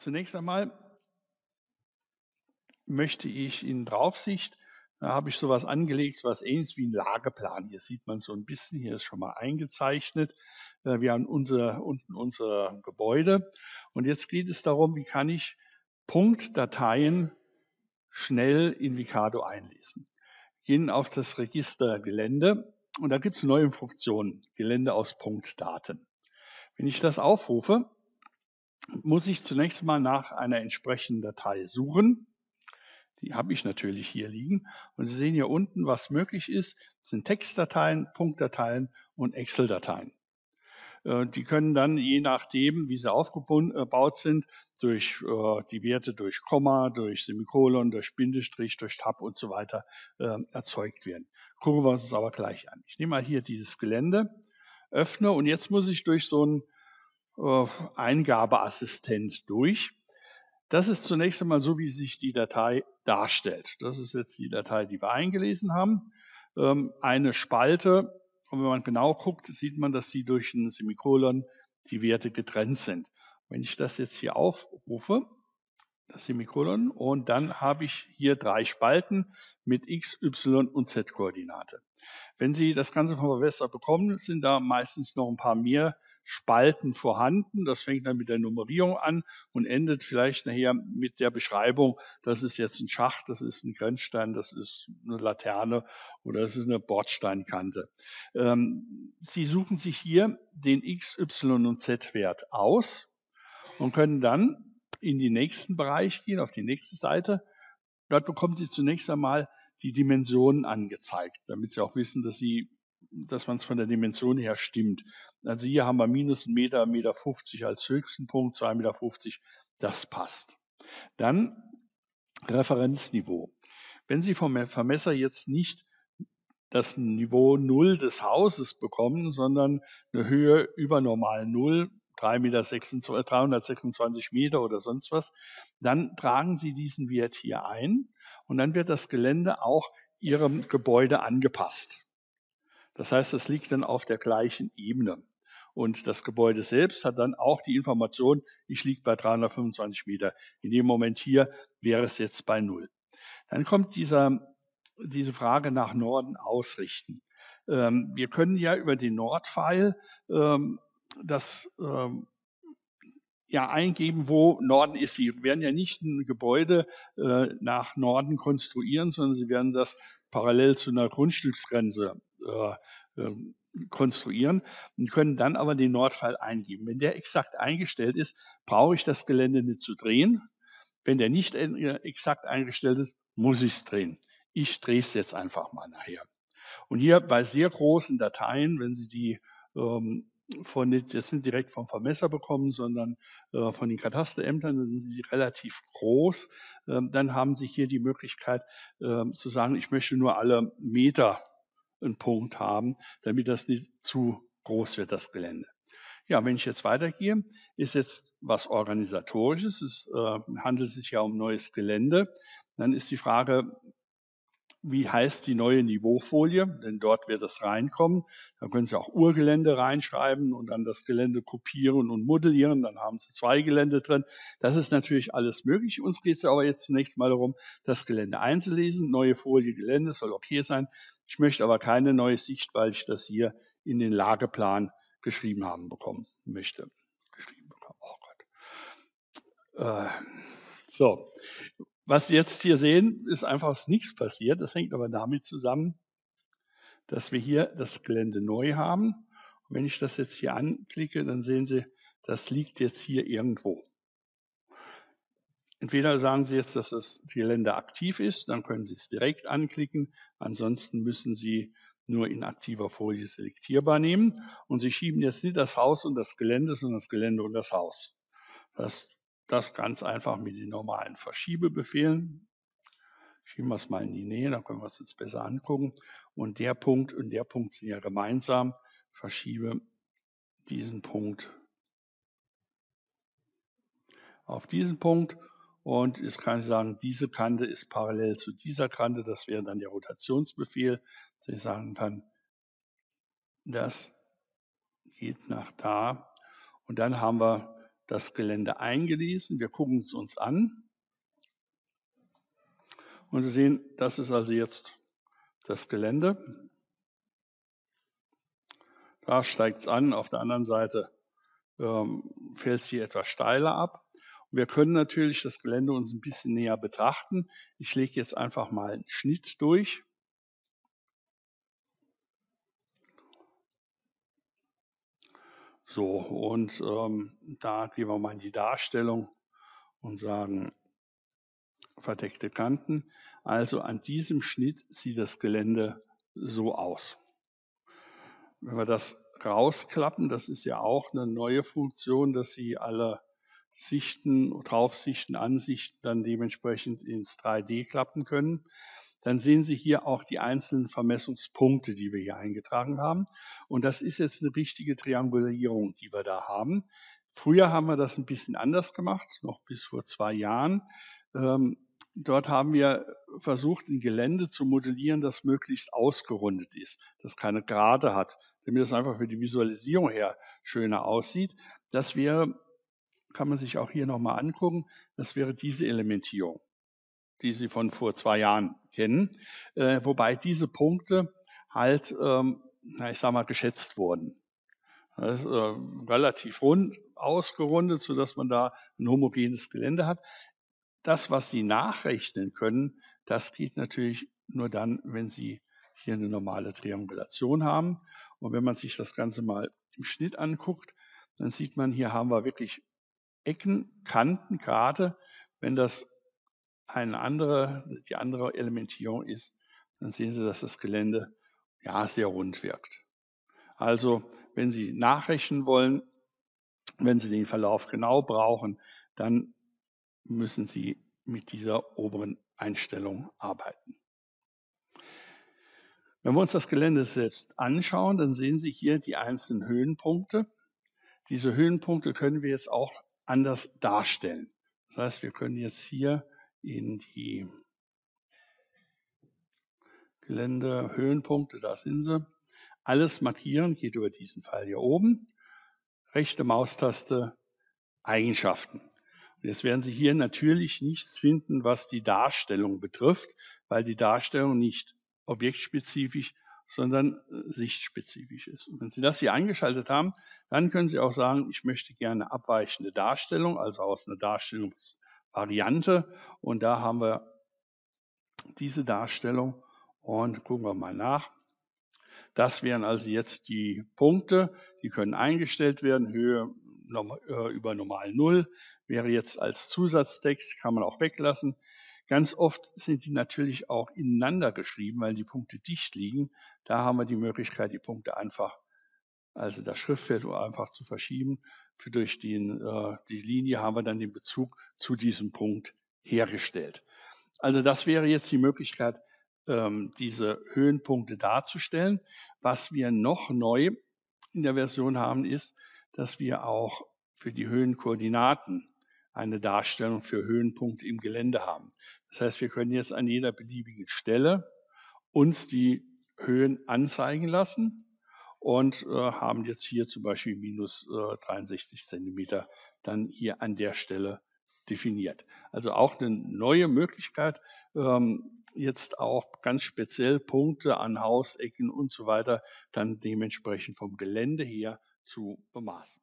Zunächst einmal möchte ich in Draufsicht, da habe ich sowas angelegt, was ähnlich wie ein Lageplan. Hier sieht man so ein bisschen, hier ist schon mal eingezeichnet. Äh, wir haben unser, unten unser Gebäude. Und jetzt geht es darum, wie kann ich Punktdateien schnell in Vicado einlesen. Gehen auf das Register Gelände und da gibt es neue Funktion, Gelände aus Punktdaten. Wenn ich das aufrufe, muss ich zunächst mal nach einer entsprechenden Datei suchen. Die habe ich natürlich hier liegen. Und Sie sehen hier unten, was möglich ist, sind Textdateien, Punktdateien und Excel-Dateien. Äh, die können dann, je nachdem, wie sie aufgebaut sind, durch äh, die Werte durch Komma, durch Semikolon, durch Bindestrich, durch Tab und so weiter äh, erzeugt werden. Gucken wir uns das aber gleich an. Ich nehme mal hier dieses Gelände, öffne und jetzt muss ich durch so einen Eingabeassistent durch. Das ist zunächst einmal so, wie sich die Datei darstellt. Das ist jetzt die Datei, die wir eingelesen haben. Ähm, eine Spalte, und wenn man genau guckt, sieht man, dass sie durch ein Semikolon die Werte getrennt sind. Wenn ich das jetzt hier aufrufe, das Semikolon, und dann habe ich hier drei Spalten mit X, Y und Z-Koordinate. Wenn Sie das Ganze vom Verwässer bekommen, sind da meistens noch ein paar mehr Spalten vorhanden. Das fängt dann mit der Nummerierung an und endet vielleicht nachher mit der Beschreibung, das ist jetzt ein Schacht, das ist ein Grenzstein, das ist eine Laterne oder das ist eine Bordsteinkante. Ähm, Sie suchen sich hier den X, Y und Z-Wert aus und können dann in den nächsten Bereich gehen, auf die nächste Seite. Dort bekommen Sie zunächst einmal die Dimensionen angezeigt, damit Sie auch wissen, dass Sie dass man es von der Dimension her stimmt. Also hier haben wir minus 1 Meter, Meter 50 als höchsten Punkt, 2,50 Meter, das passt. Dann Referenzniveau. Wenn Sie vom Vermesser jetzt nicht das Niveau Null des Hauses bekommen, sondern eine Höhe über normal Null, 326 Meter oder sonst was, dann tragen Sie diesen Wert hier ein und dann wird das Gelände auch Ihrem Gebäude angepasst. Das heißt, es liegt dann auf der gleichen Ebene. Und das Gebäude selbst hat dann auch die Information, ich liege bei 325 Meter. In dem Moment hier wäre es jetzt bei Null. Dann kommt dieser, diese Frage nach Norden ausrichten. Ähm, wir können ja über den Nordpfeil ähm, das ähm, ja eingeben, wo Norden ist. Sie werden ja nicht ein Gebäude äh, nach Norden konstruieren, sondern Sie werden das parallel zu einer Grundstücksgrenze äh, ähm, konstruieren und können dann aber den Nordpfeil eingeben. Wenn der exakt eingestellt ist, brauche ich das Gelände nicht zu drehen. Wenn der nicht äh, exakt eingestellt ist, muss ich es drehen. Ich drehe es jetzt einfach mal nachher. Und hier bei sehr großen Dateien, wenn Sie die ähm, von jetzt nicht direkt vom Vermesser bekommen, sondern äh, von den Katasterämtern, dann sind sie relativ groß. Ähm, dann haben Sie hier die Möglichkeit äh, zu sagen, ich möchte nur alle Meter einen Punkt haben, damit das nicht zu groß wird, das Gelände. Ja, wenn ich jetzt weitergehe, ist jetzt was Organisatorisches. Es äh, handelt sich ja um neues Gelände. Dann ist die Frage, wie heißt die neue Niveaufolie, denn dort wird es reinkommen. Da können Sie auch Urgelände reinschreiben und dann das Gelände kopieren und modellieren. Dann haben Sie zwei Gelände drin. Das ist natürlich alles möglich. Uns geht es aber jetzt zunächst mal darum, das Gelände einzulesen. Neue Folie Gelände soll okay sein. Ich möchte aber keine neue Sicht, weil ich das hier in den Lageplan geschrieben haben bekommen möchte. Geschrieben bekommen. Oh Gott. Äh, so, was Sie jetzt hier sehen, ist einfach nichts passiert. Das hängt aber damit zusammen, dass wir hier das Gelände neu haben. Und wenn ich das jetzt hier anklicke, dann sehen Sie, das liegt jetzt hier irgendwo. Entweder sagen Sie jetzt, dass das Gelände aktiv ist, dann können Sie es direkt anklicken. Ansonsten müssen Sie nur in aktiver Folie selektierbar nehmen. Und Sie schieben jetzt nicht das Haus und das Gelände, sondern das Gelände und das Haus. Das das ganz einfach mit den normalen Verschiebebefehlen. Schieben wir es mal in die Nähe, dann können wir es jetzt besser angucken. Und der Punkt und der Punkt sind ja gemeinsam. Verschiebe diesen Punkt auf diesen Punkt. Und jetzt kann ich sagen, diese Kante ist parallel zu dieser Kante. Das wäre dann der Rotationsbefehl, dass ich sagen kann, das geht nach da. Und dann haben wir das Gelände eingelesen. Wir gucken es uns an. Und Sie sehen, das ist also jetzt das Gelände. Da steigt es an, auf der anderen Seite ähm, fällt es hier etwas steiler ab. Und wir können natürlich das Gelände uns ein bisschen näher betrachten. Ich lege jetzt einfach mal einen Schnitt durch. So, und ähm, da gehen wir mal in die Darstellung und sagen verdeckte Kanten. Also an diesem Schnitt sieht das Gelände so aus. Wenn wir das rausklappen, das ist ja auch eine neue Funktion, dass Sie alle Sichten, Draufsichten, Ansichten dann dementsprechend ins 3D klappen können dann sehen Sie hier auch die einzelnen Vermessungspunkte, die wir hier eingetragen haben. Und das ist jetzt eine richtige Triangulierung, die wir da haben. Früher haben wir das ein bisschen anders gemacht, noch bis vor zwei Jahren. Ähm, dort haben wir versucht, ein Gelände zu modellieren, das möglichst ausgerundet ist, das keine Gerade hat, damit es einfach für die Visualisierung her schöner aussieht. Das wäre, kann man sich auch hier nochmal angucken, das wäre diese Elementierung die Sie von vor zwei Jahren kennen, äh, wobei diese Punkte halt, ähm, na, ich sag mal, geschätzt wurden. Das ist, äh, relativ rund ausgerundet, so dass man da ein homogenes Gelände hat. Das, was Sie nachrechnen können, das geht natürlich nur dann, wenn Sie hier eine normale Triangulation haben. Und wenn man sich das Ganze mal im Schnitt anguckt, dann sieht man, hier haben wir wirklich Ecken, Kanten, gerade wenn das eine andere, die andere Elementierung ist, dann sehen Sie, dass das Gelände ja sehr rund wirkt. Also, wenn Sie nachrechnen wollen, wenn Sie den Verlauf genau brauchen, dann müssen Sie mit dieser oberen Einstellung arbeiten. Wenn wir uns das Gelände selbst anschauen, dann sehen Sie hier die einzelnen Höhenpunkte. Diese Höhenpunkte können wir jetzt auch anders darstellen. Das heißt, wir können jetzt hier in die Gelände, Höhenpunkte, da sind sie. Alles markieren geht über diesen Pfeil hier oben. Rechte Maustaste Eigenschaften. Und jetzt werden Sie hier natürlich nichts finden, was die Darstellung betrifft, weil die Darstellung nicht objektspezifisch, sondern äh, sichtspezifisch ist. Und wenn Sie das hier eingeschaltet haben, dann können Sie auch sagen, ich möchte gerne abweichende Darstellung, also aus einer Darstellungs Variante. Und da haben wir diese Darstellung und gucken wir mal nach. Das wären also jetzt die Punkte, die können eingestellt werden. Höhe äh, über normal Null wäre jetzt als Zusatztext, kann man auch weglassen. Ganz oft sind die natürlich auch ineinander geschrieben, weil die Punkte dicht liegen. Da haben wir die Möglichkeit, die Punkte einfach also das Schriftfeld einfach zu verschieben. Durch den, äh, die Linie haben wir dann den Bezug zu diesem Punkt hergestellt. Also das wäre jetzt die Möglichkeit, ähm, diese Höhenpunkte darzustellen. Was wir noch neu in der Version haben, ist, dass wir auch für die Höhenkoordinaten eine Darstellung für Höhenpunkte im Gelände haben. Das heißt, wir können jetzt an jeder beliebigen Stelle uns die Höhen anzeigen lassen und äh, haben jetzt hier zum Beispiel minus äh, 63 Zentimeter dann hier an der Stelle definiert. Also auch eine neue Möglichkeit, ähm, jetzt auch ganz speziell Punkte an Hausecken und so weiter dann dementsprechend vom Gelände her zu bemaßen.